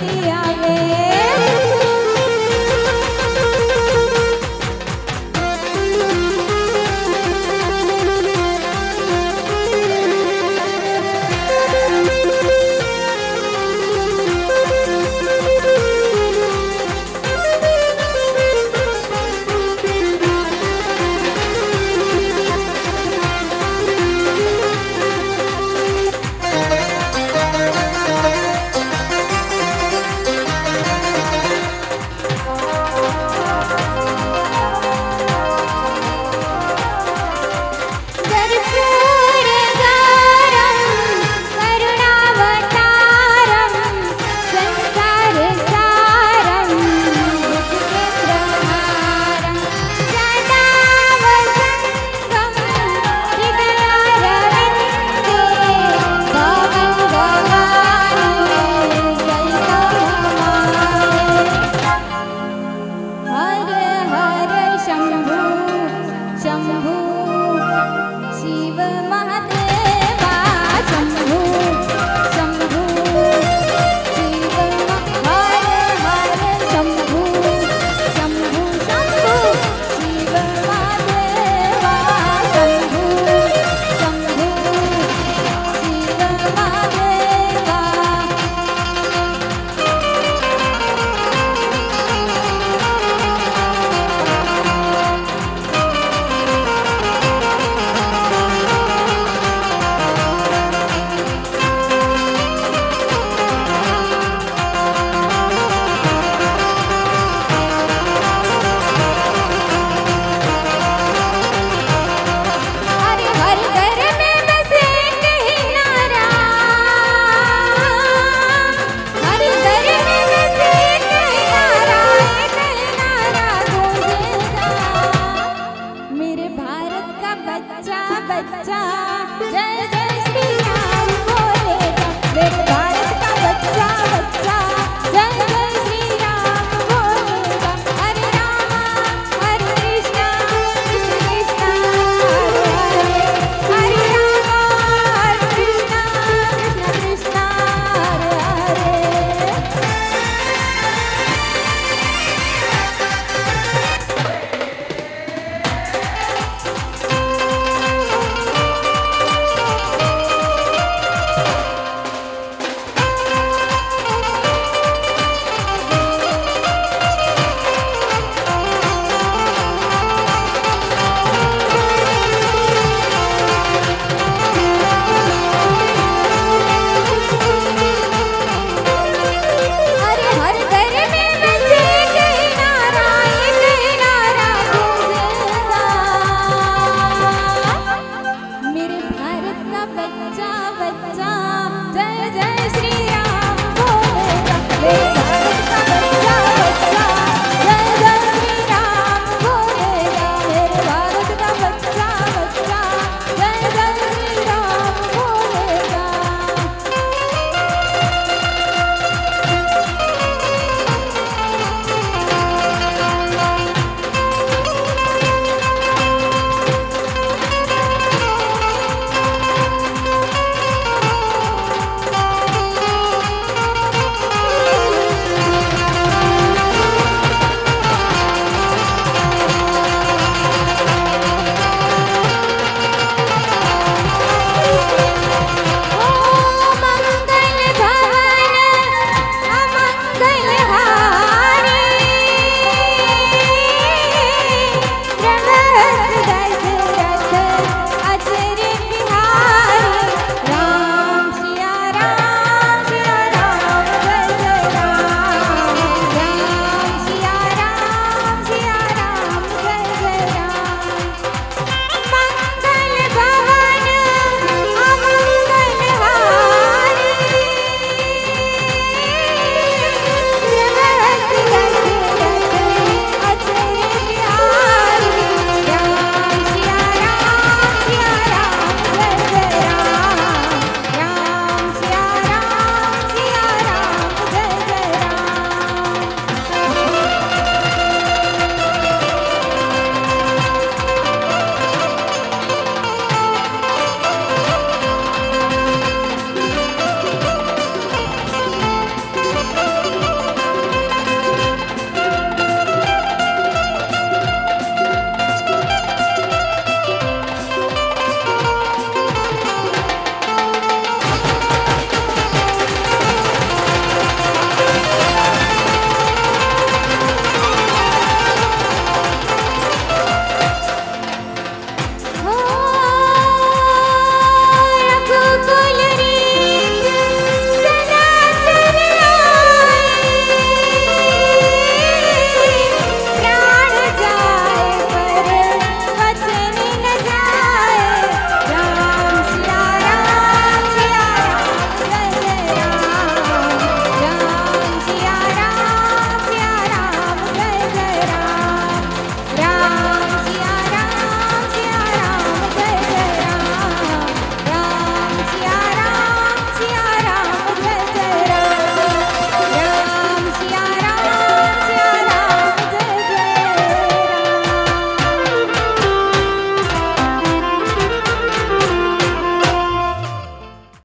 दिया